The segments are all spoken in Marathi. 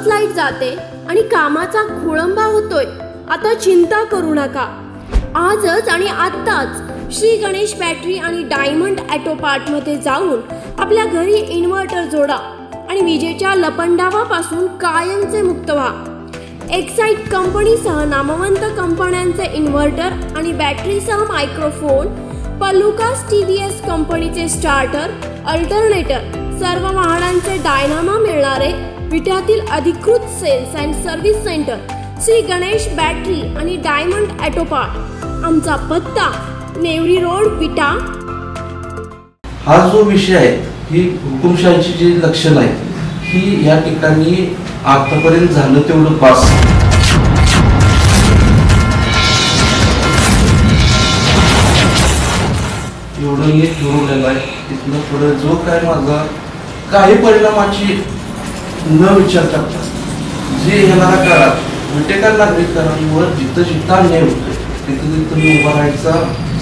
सतत लाइट जाते आणि कामाचा खोळंबा होतोय. आता चिंता करू नका. आजच आणि आत्ताच श्री गणेश बॅटरी आणि डायमंड ॲटो पार्टमध्ये जाऊन आपल्या घरी इन्व्हर्टर जोडा आणि विजेच्या लपंडावापासून कायमचे मुक्त व्हा. एक्साईट कंपनीसह नामवंत कंपन्यांचे इन्व्हर्टर आणि बॅटरीसह मायक्रोफोन पलुकास टी व्ही एस कंपनीचे स्टार्टर अल्टरनेटर सर्व वाहनांचे डायनामा मिळणारे विट्यातील अधिकृत sales and service centre Shri Ganesh battery आणि डायमंड ॲटोपार्ट. आमचा पत्ता नेवरी रोड विटा. हा जो विषय आहे ही हुकुमशाहीची जी लक्षण आहे ही या ठिकाणी आतापर्यंत झालं तेवढं पास. एवढं मी ठरवलेलं आहे तिथनं पुढे जो काय माझा काही परिणामाची न विचारता जे येणाऱ्या काळात विटेकर नागरिकांवर जिथं जिथं अन्याय होतोय तिथं तिथं उभा राहायचा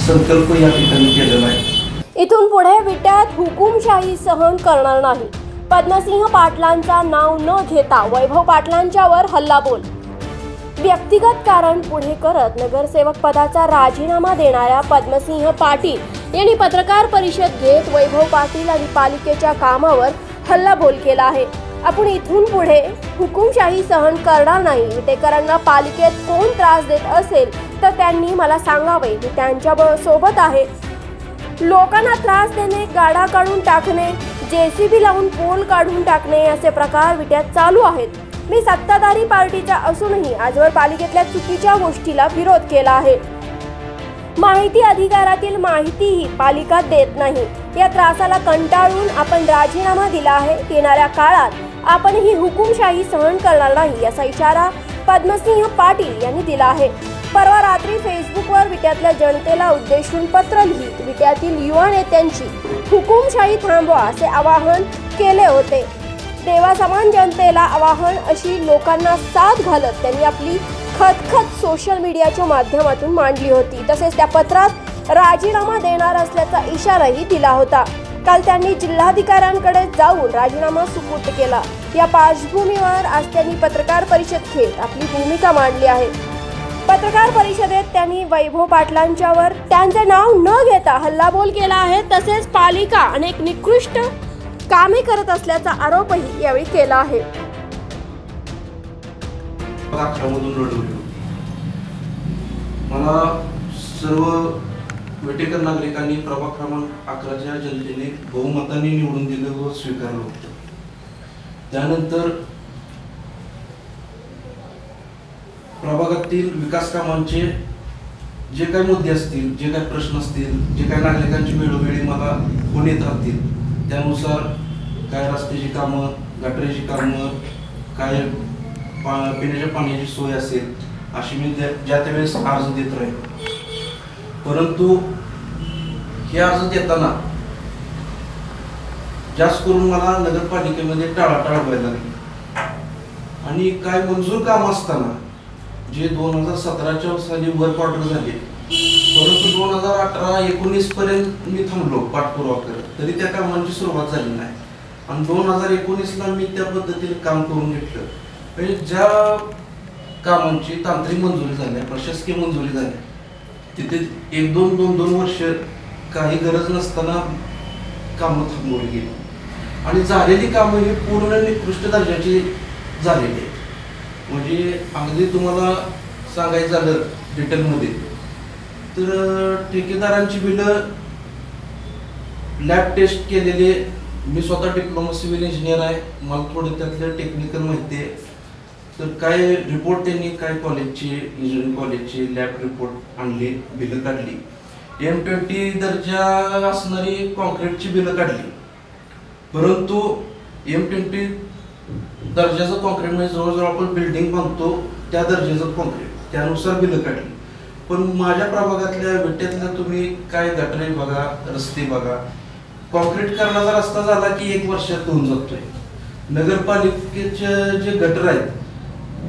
संकल्प या ठिकाणी केलेला आहे. इथून पुढे विट्यात हुकुमशाही सहन करणार नाही. पद्मसिंह पाटलांचा नाव न घेता वैभव पाटलांच्यावर हल्लाबोल व्यक्तिगत कारण पुढे करत नगरसेवक पदाचा राजीनामा देणाऱ्या पद्मसिंह पाटील यांनी पत्रकार परिषद घेत वैभव पाटील आणि पालिकेच्या कामावर हल्लाबोल केला आहे. आपण इथून पुढे हुकुमशाही सहन करणार नाही. विटेकरांना पालिकेत कोण त्रास देत असेल तर त्यांनी मला सांगावे. मी त्यांच्यासोबत आहे. लोकांना त्रास देणे गाडा काढून टाकणे जेसीबी लावून पोल काढून टाकणे असे प्रकार विट्यात चालू आहेत. मी सत्ताधारी पार्टीचा असूनही आजवर पालिकेतल्या चुकीच्या गोष्टीला विरोध केला आहे. माहिती अधिकारातील माहितीही पालिका देत नाही. या त्रासाला कंटाळून आपण राजीनामा दिला आहे येणाऱ्या काळात. आपण ही हुकुमशाही सहन करणार नाही असा इशारा पद्मसिंह पाटील यांनी दिला आहे. परवा रात्री फेसबुकवर विट्यातल्या जनतेला उद्देशून पत्र लिहित विट्यातील युवा नेत्यांची हुकुमशाही थांबवा असे आवाहन केले होते. देवासमान जनतेला आवाहन अशी लोकांना साथ घालत त्यांनी आपली खतखत सोशल मीडियाच्या माध्यमातून मांडली होती. तसेच त्या पत्रात राजीनामा देणार असल्याचा इशाराही दिला होता. काल त्यांनी जिल्हाधिकाऱ्यांकडे जाऊन राजीनामा सुपूर्द केला. या पार्श्वभूमीवर आज त्यांनी पत्रकार परिषद घेत आपली भूमिका मांडली आहे. पत्रकार परिषदेत त्यांनी वैभव पाटलांच्यावर त्यांचे नाव न घेता हल्लाबोल केला आहे. तसेच पालिका अनेक निकृष्ट कामे करत असल्याचा आरोपही यावेळी केला आहे. मला सर्व विटेकर नागरिकांनी प्रभाग क्रमांक अकराच्या जनतेने बहुमताने निवडून दिलं व स्वीकारलं होतं. त्यानंतर प्रभागातील विकास कामांचे जे काही मुद्दे असतील जे काही प्रश्न असतील जे काही नागरिकांची वेळोवेळी मला फोन येत राहतील त्यानुसार काय रस्त्याची कामं गटरीची कामं काय पा पिण्याच्या पाण्याची सोय असेल अशी मी त्या ज्या त्यावेळेस अर्ज देत राहील परंतु हे अर्ज देताना जास्त करून मला नगरपालिकेमध्ये टाळाटाळ व्हायला लागली. आणि काय मंजूर काम असताना जे दोन हजार सतराच्या साली वर्क ऑर्डर झाले परंतु दोन हजार अठरा एकोणीस पर्यंत मी थांबलो पाठपुरावा करत तरी त्या कामांची सुरुवात झाली नाही. आणि दोन हजार एकोणीसला मी त्या पद्धतीने काम करून घेतलं. म्हणजे ज्या कामांची तांत्रिक मंजुरी झाल्या प्रशासकीय मंजुरी झाल्या तिथे एक दोन दोन दोन वर्ष काही गरज नसताना कामं थांबवली गेली. आणि झालेली कामं ही पूर्ण निकृष्ट दर्जाची झालेली आहेत. म्हणजे अगदी तुम्हाला सांगायचं झालं डिटेलमध्ये तर ठेकेदारांची बिलं लॅब टेस्ट केलेले मी स्वतः डिप्लोमा सिव्हिल इंजिनियर आहे. मला थोडं त्यातलं टेक्निकल माहिती आहे. तर काय रिपोर्ट त्यांनी काय कॉलेजची इंजिनिअरिंग कॉलेजची लॅब रिपोर्ट आणली बिलं काढली. एम ट्वेंटी दर्जा असणारी कॉन्क्रीटची बिलं काढली. परंतु एम ट्वेंटी दर्जाचं कॉन्क्रीट म्हणजे जवळजवळ आपण बिल्डिंग बांधतो त्या दर्जाचं कॉन्क्रीट त्यानुसार बिलं काढली. पण माझ्या प्रभागातल्या विट्यातल्या तुम्ही काय गटरे बघा रस्ते बघा. कॉन्क्रीट करण्याचा रस्ता झाला की एक वर्षात होऊन जातोय. नगरपालिकेचे जे गटर आहेत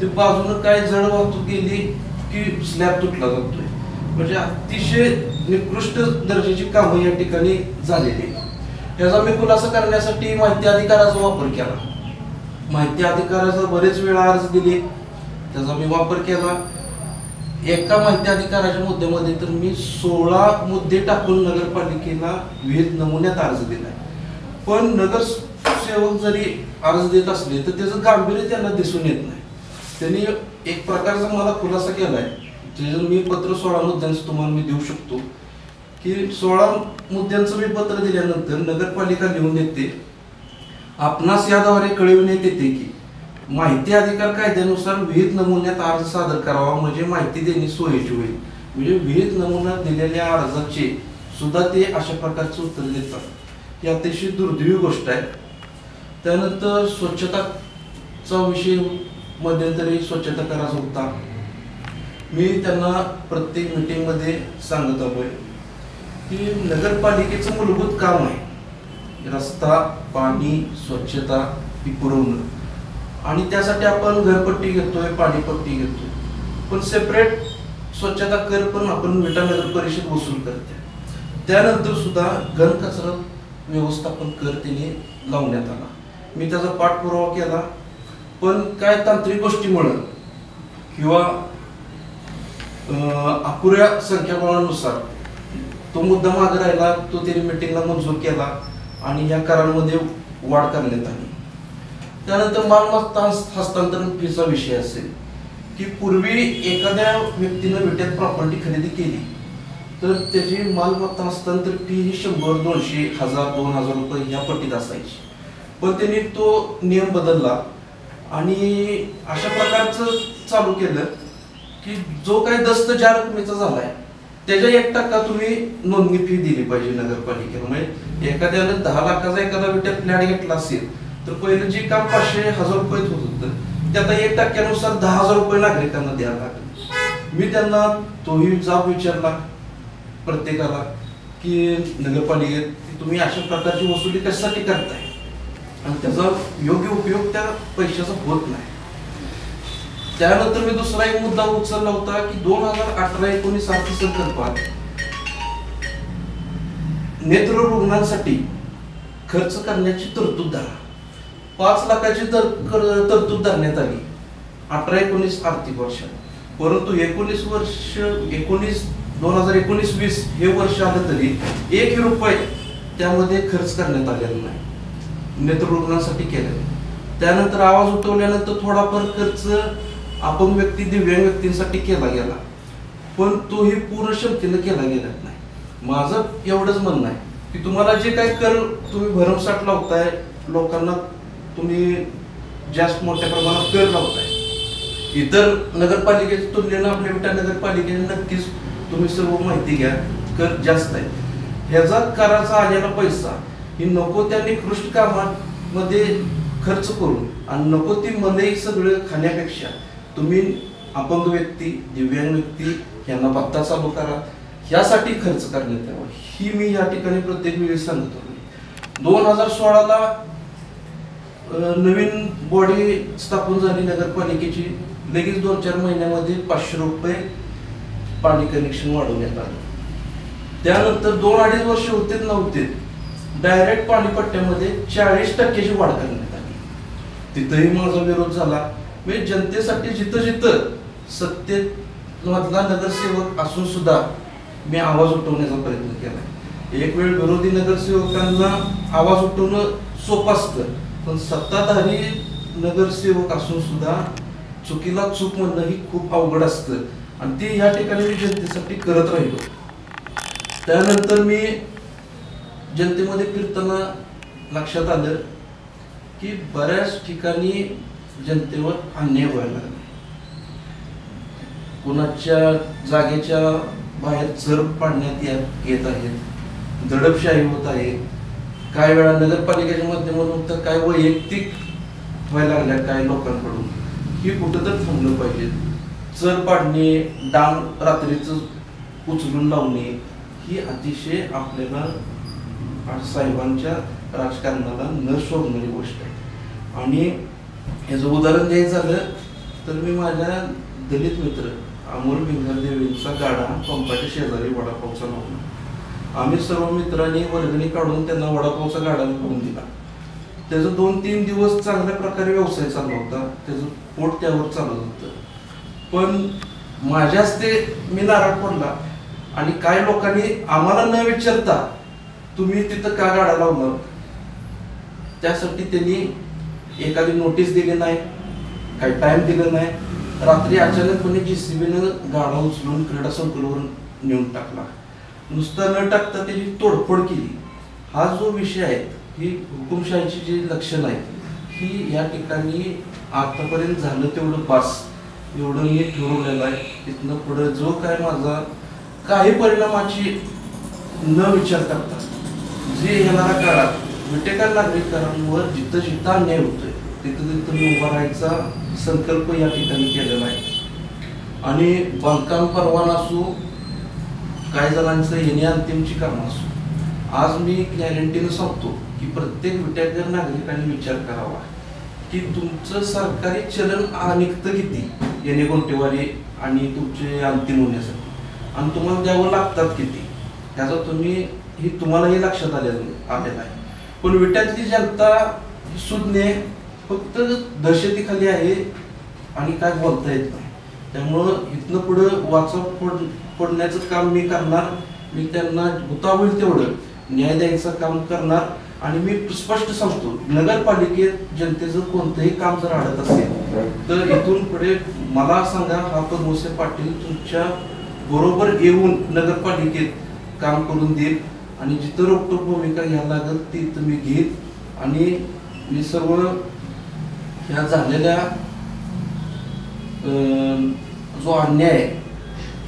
ते बाजूनं काय जड वाहतूक गेली की स्लॅब तुटला जातोय म्हणजे अतिशय निकृष्ट दर्जाची कामं या ठिकाणी झालेली त्याचा याचा मी खुलासा करण्यासाठी माहिती अधिकाराचा वापर केला. माहिती अधिकाराचा बरेच वेळा अर्ज दिले. त्याचा मी वापर केला. एका माहिती अधिकाराच्या मुद्द्यामध्ये तर मी सोळा मुद्दे टाकून नगरपालिकेला विविध नमुन्यात अर्ज दिलाय. पण नगरसेवक जरी अर्ज देत असले तर त्याचं गांभीर्य त्यांना दिसून येत नाही. त्यांनी एक प्रकारचा मला खुलासा केलाय जर मी पत्र सोळा मुद्द्यांचं तुम्हाला मी देऊ शकतो. की सोळा मुद्द्यांचं मी पत्र दिल्यानंतर नगरपालिका लिहून देते आपणास याद्वारे कळविण्यात येते की माहिती अधिकार कायद्यानुसार विहित नमुन्यात अर्ज सादर करावा म्हणजे माहिती देणे सोयीची होईल. म्हणजे विहित नमुन्यात दिलेल्या अर्जाचे सुद्धा ते अशा प्रकारचे उत्तर देतात. ही अतिशय दुर्दैवी गोष्ट आहे. त्यानंतर स्वच्छताचा विषय मध्यंतरी स्वच्छता करायचा होता मी त्यांना प्रत्येक मिटिंगमध्ये सांगत आहोय की नगरपालिकेचं मूलभूत काम आहे. रस्ता पाणी स्वच्छता ही पुरवणं. आणि त्यासाठी आपण घरपट्टी घेतोय पाणीपट्टी घेतोय. पण सेपरेट स्वच्छता कर पण आपण विटा नगर परिषद वसूल करते त्यानंतर सुद्धा घनकचरा व्यवस्थापन कर तिने लावण्यात आला. मी त्याचा पाठपुरावा केला. पण काय तांत्रिक गोष्टीमुळं किंवा अपुऱ्या संख्याबळानुसार तो मुद्दा मागे राहिला तो त्यांनी मिटिंगला मंजूर केला आणि या करांमध्ये वाढ करण्यात आली. त्यानंतर मालमत्ता हस्तांतरण फीचा विषय असेल की पूर्वी एखाद्या व्यक्तीनं विट्यात प्रॉपर्टी खरेदी केली तर त्याची मालमत्ता हस्तांतर फी ही शंभर दोनशे हजार दोन हजार रुपये या पटीत असायची. पण त्यांनी तो नियम बदलला आणि अशा प्रकारचं चालू केलं की जो काही दस्त ज्या रकमेचा झालाय त्याच्या एक टक्का तुम्ही नोंदणी फी दिली पाहिजे नगरपालिकेला. म्हणजे एखाद्यानं दहा लाखाचा एखादा विट्यात फ्लॅट घेतला असेल तर पहिलं जे काम पाचशे हजार रुपये होत होतं ते आता एक टक्क्यानुसार दहा हजार रुपये नागरिकांना द्यायला लागले. मी त्यांना तोही जाब विचारला प्रत्येकाला की नगरपालिकेत तुम्ही अशा प्रकारची वसुली कशासाठी करताय? आणि त्याचा योग्य उपयोग त्या पैशाचा होत नाही. त्यानंतर मी दुसरा एक मुद्दा उचलला होता की दोन हजार अठरा एकोणीस अर्थसंकल्पात नेत्र रुग्णांसाठी खर्च करण्याची तरतूद धरा. पाच लाखाची तर तरतूद धरण्यात आली. अठरा एकोणीस आर्थिक वर्षात परंतु एकोणीस वर्ष एकोणीस दोन हजार एकोणीस वीस हे वर्ष आलं तरी एक रुपये त्यामध्ये खर्च करण्यात आलेला नाही. नेत्ररुग्णांसाठी केलं. त्यानंतर आवाज उठवल्यानंतर थोडाफार खर्च अपंग व्यक्ती दिव्यांग व्यक्तींसाठी केला गेला. पण तोही पूर्ण क्षमतेनं केला गेला नाही. माझं एवढंच म्हणणं आहे की तुम्हाला जे काही कर तुम्ही भरमसाठ लावताय लोकांना तुम्ही जास्त मोठ्या प्रमाणात कर लावताय. इतर नगरपालिकेच्या तुलनेनं आपल्या विटा नगरपालिकेने नक्कीच तुम्ही सर्व माहिती घ्या कर जास्त आहे. ह्याचा कराचा आलेला पैसा ही नको त्या निकृष्ट कामामध्ये खर्च करून आणि नको ती मंदई सगळं खाण्यापेक्षा तुम्ही अपंग व्यक्ती दिव्यांग व्यक्ती यांना पत्ता चालू करा. यासाठी खर्च करण्यात यावा. ही मी या ठिकाणी प्रत्येक वेळी सांगत होतो. दोन हजार सोळाला नवीन बॉडी स्थापन झाली नगरपालिकेची. लगेच दोन चार महिन्यामध्ये पाचशे रुपये पाणी कनेक्शन वाढवण्यात आलं. त्यानंतर दोन अडीच वर्ष होते नव्हते. डायरेक्ट पाणीपट्ट्यामध्ये चाळीस टक्क्याची वाढ करण्यात आली. तिथंही माझा विरोध झाला. म्हणजे जनतेसाठी जिथं जिथं सत्तेत मधला नगरसेवक असून सुद्धा मी आवाज उठवण्याचा प्रयत्न केला एक वेळ विरोधी नगरसेवकांना आवाज उठवणं सोपं असतं पण सत्ताधारी नगरसेवक असून सुद्धा चुकीला चूक म्हणणं ही खूप अवघड असतं. आणि ते या ठिकाणी मी जनतेसाठी करत राहिलो. त्यानंतर मी जनतेमध्ये फिरताना लक्षात आलं की बऱ्याच ठिकाणी जनतेवर अन्याय व्हायला लागला. कुणाच्या जागेच्या बाहेर चर पाडण्यात येत आहेत दडपशाही होत आहे. काही वेळा नगरपालिकेच्या माध्यमातून तर काय वैयक्तिक व्हायला लागल्या काही लोकांकडून. ही कुठं तर थांबलं पाहिजे. चर पाडणे डांग रात्रीच उचलून लावणे ही अतिशय आपल्याला साहेबांच्या राजकारणाला न शोधणारी गोष्ट आहे. आणि याचं उदाहरण द्यायचं झालं तर मी माझ्या दलित मित्र अमोल भिंगर देवींचा गाडा पंपाच्या शेजारी वडापावचा लावला. आम्ही सर्व मित्रांनी वर्गणी काढून त्यांना वडापावचा गाडा लावून दिला. त्याचं दोन तीन दिवस चांगल्या प्रकारे व्यवसाय चालू होता. त्याचं पोट त्यावर चालत होतं. पण माझ्याच ते मी नाराज पडला. आणि काही लोकांनी आम्हाला न विचारता तुम्ही तिथं का गाडा लावलं? त्यासाठी त्यांनी एखादी नोटीस दिली नाही काही टाइम दिलं नाही. रात्री अचानकपणे जी सीबीनं गाडा उचलून क्रीडा संकुलवरून नेऊन टाकला. नुसतं न टाकता त्याची तोडफोड केली. हा जो विषय आहे ही हुकुमशाहीची जी लक्षणं आहेत ही या ठिकाणी आतापर्यंत झालं तेवढं पास. एवढं मी ठरवलेलं आहे. तिथनं पुढं जो काय माझा काही परिणामाची न विचार करता जे येणारा काळात विटेकर नागरिकांवर जिथं जिथं अन्याय होतोय तिथं तिथं मी उभा राहायचा संकल्प या ठिकाणी केलेला आहे. आणि बांधकाम परवाना असो काही जणांचं येणे अंतिमची कामं असो आज मी गॅरंटीनं सांगतो की प्रत्येक विटेकर नागरिकांनी विचार करावा की तुमचं सरकारी चलन आ- निघतं किती येणे गोंटेवारी आणि तुमचे अंतिम होण्यासाठी? आणि तुम्हाला द्यावं लागतात किती? त्याचा तुम्ही ही तुम्हालाही लक्षात आले आलेलं आहे. पण विट्यातली जनता सुज्ञे फक्त दहशतीखाली आहे आणि काय बोलता येत नाही. त्यामुळं इथनं पुढं वाचा फोड फोडण्याचं काम मी करणार मी त्यांना होता होईल तेवढं. न्याय द्यायचं काम करणार आणि मी स्पष्ट सांगतो नगरपालिकेत जनतेचं कोणतंही काम जर अडत असेल तर इथून पुढे मला सांगा हा तर मोसे पाटील तुमच्या बरोबर येऊन नगरपालिकेत काम करून देईल. आणि जिथं रोखटोक भूमिका घ्यायला लागेल ती तुम्ही घेत आणि मी सर्व ह्या झालेल्या जो अन्याय आहे,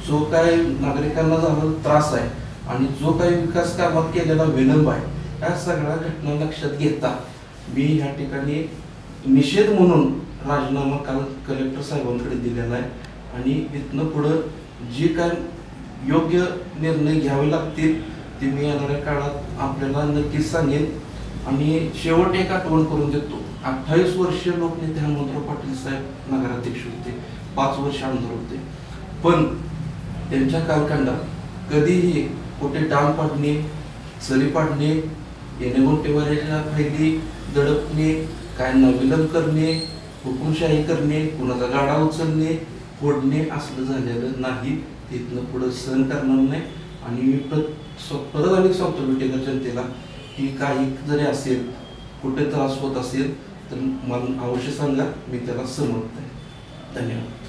जो काय नागरिकांना झालेला त्रास आहे आणि जो काही विकास कामात केलेला विलंब आहे या सगळ्या घटना लक्षात घेता मी ह्या ठिकाणी निषेध म्हणून राजीनामा काल कलेक्टर साहेबांकडे दिलेला आहे. आणि इथनं पुढं जे काय योग्य निर्णय घ्यावे लागतील ते मी येणाऱ्या काळात आपल्याला नक्कीच सांगेन. आणि शेवट एक आठवण करून देतो. अठ्ठावीस वर्ष लोकनेते हनुमंतराव पाटील साहेब नगराध्यक्ष होते. पाच वर्ष आमदार होते. पण त्यांच्या कालखंडात कधीही कुठे डाम पाडणे सरी पाडणे येणेगोटेवाऱ्याच्या फायली दडपणे काय विलंब करणे हुकुमशाही करणे कुणाचा गाडा उचलणे फोडणे असलं झालेलं नाही. तिथनं पुढं सहन करणार नाही. आणि मी प्रत्येक परत आणि सांगतो विटेकर जनतेला की काही जरी असेल कुठे त्रास होत असेल तर मला अवश्य सांगा मी त्याला समजत आहे. धन्यवाद.